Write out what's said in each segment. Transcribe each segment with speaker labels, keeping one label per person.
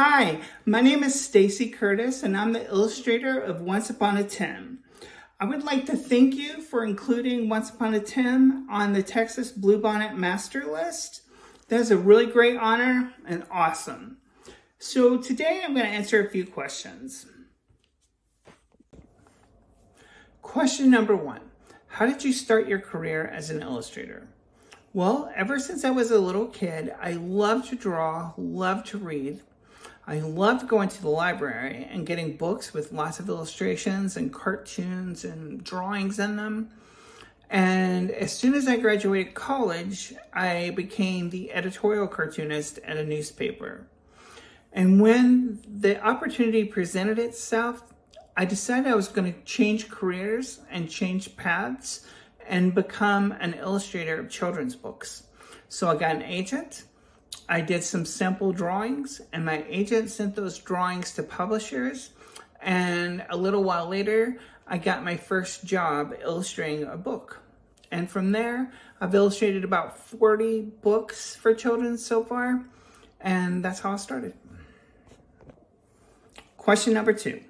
Speaker 1: Hi, my name is Stacy Curtis and I'm the illustrator of Once Upon a Tim. I would like to thank you for including Once Upon a Tim on the Texas Bluebonnet Master List. That is a really great honor and awesome. So today I'm going to answer a few questions. Question number one, how did you start your career as an illustrator? Well, ever since I was a little kid, I loved to draw, loved to read. I loved going to the library and getting books with lots of illustrations and cartoons and drawings in them. And as soon as I graduated college, I became the editorial cartoonist at a newspaper. And when the opportunity presented itself, I decided I was going to change careers and change paths and become an illustrator of children's books. So I got an agent. I did some sample drawings and my agent sent those drawings to publishers. And a little while later, I got my first job illustrating a book. And from there, I've illustrated about 40 books for children so far. And that's how I started. Question number two.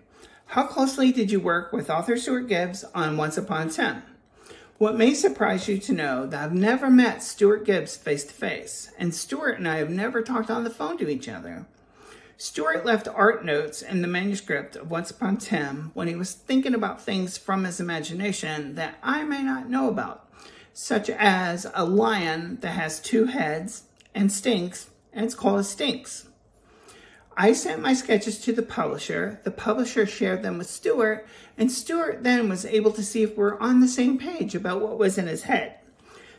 Speaker 1: How closely did you work with author Stuart Gibbs on Once Upon a Tim? What may surprise you to know that I've never met Stuart Gibbs face to face, and Stuart and I have never talked on the phone to each other. Stuart left art notes in the manuscript of Once Upon Tim when he was thinking about things from his imagination that I may not know about, such as a lion that has two heads and stinks, and it's called a Stinx. I sent my sketches to the publisher. The publisher shared them with Stuart, and Stuart then was able to see if we're on the same page about what was in his head.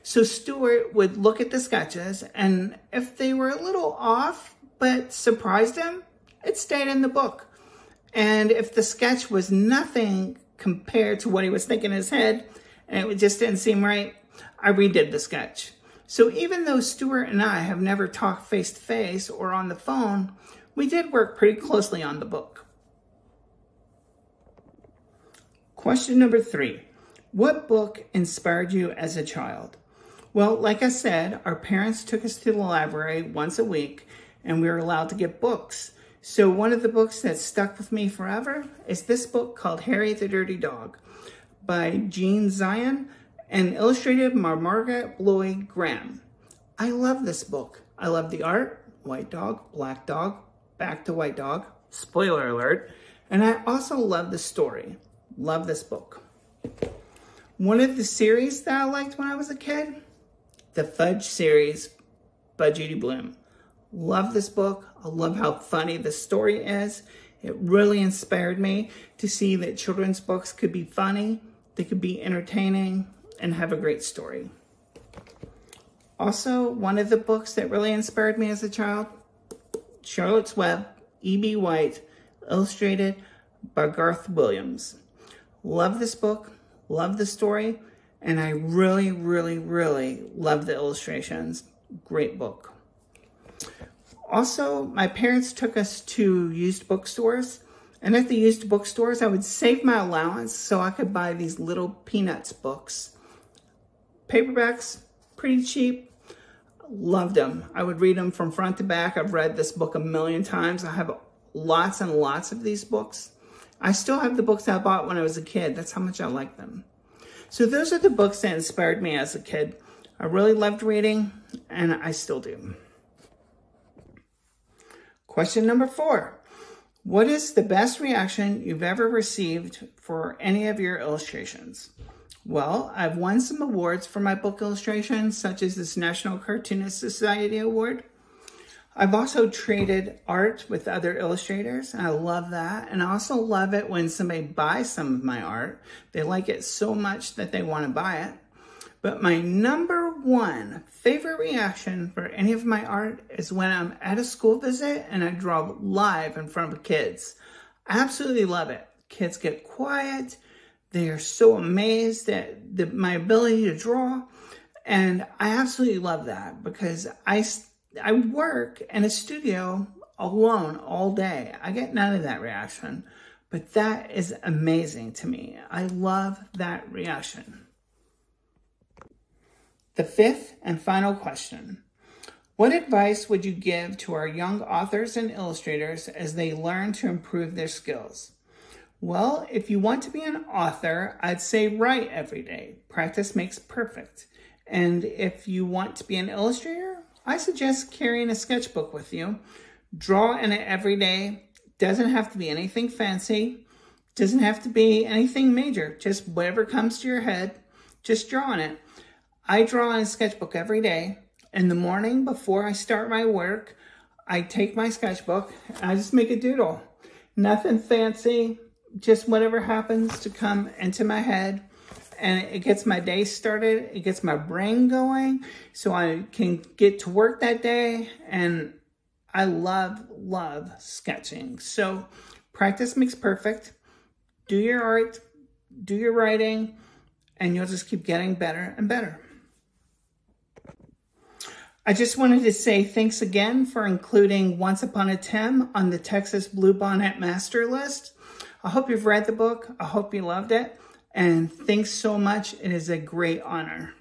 Speaker 1: So Stuart would look at the sketches, and if they were a little off but surprised him, it stayed in the book. And if the sketch was nothing compared to what he was thinking in his head, and it just didn't seem right, I redid the sketch. So even though Stuart and I have never talked face to face or on the phone, we did work pretty closely on the book. Question number three. What book inspired you as a child? Well, like I said, our parents took us to the library once a week and we were allowed to get books. So one of the books that stuck with me forever is this book called Harry the Dirty Dog by Gene Zion and illustrated by Margaret Bloy Graham. I love this book. I love the art, white dog, black dog, back to White Dog. Spoiler alert. And I also love the story. Love this book. One of the series that I liked when I was a kid, the Fudge series by Judy Blume. Love this book. I love how funny the story is. It really inspired me to see that children's books could be funny, they could be entertaining, and have a great story. Also, one of the books that really inspired me as a child Charlotte's Web, E.B. White, illustrated by Garth Williams. Love this book, love the story, and I really, really, really love the illustrations. Great book. Also, my parents took us to used bookstores, and at the used bookstores, I would save my allowance so I could buy these little Peanuts books. Paperbacks, pretty cheap, Loved them. I would read them from front to back. I've read this book a million times. I have lots and lots of these books. I still have the books I bought when I was a kid. That's how much I like them. So those are the books that inspired me as a kid. I really loved reading, and I still do. Question number four. What is the best reaction you've ever received for any of your illustrations? Well, I've won some awards for my book illustrations, such as this National Cartoonist Society Award. I've also traded art with other illustrators, and I love that. And I also love it when somebody buys some of my art. They like it so much that they want to buy it. But my number one favorite reaction for any of my art is when I'm at a school visit and I draw live in front of kids. I absolutely love it. Kids get quiet they are so amazed at the, my ability to draw. And I absolutely love that because I, I work in a studio alone all day. I get none of that reaction, but that is amazing to me. I love that reaction. The fifth and final question. What advice would you give to our young authors and illustrators as they learn to improve their skills? Well, if you want to be an author, I'd say write every day. Practice makes perfect. And if you want to be an illustrator, I suggest carrying a sketchbook with you. Draw in it every day. Doesn't have to be anything fancy. Doesn't have to be anything major. Just whatever comes to your head, just draw on it. I draw in a sketchbook every day. In the morning, before I start my work, I take my sketchbook and I just make a doodle. Nothing fancy, just whatever happens to come into my head. And it gets my day started. It gets my brain going so I can get to work that day. And I love, love sketching. So practice makes perfect. Do your art, do your writing, and you'll just keep getting better and better. I just wanted to say thanks again for including Once Upon a Tim on the Texas Bluebonnet Master List. I hope you've read the book. I hope you loved it. And thanks so much. It is a great honor.